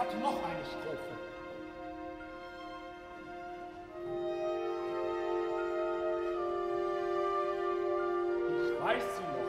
hat noch eine Strophe. Ich weiß sie noch.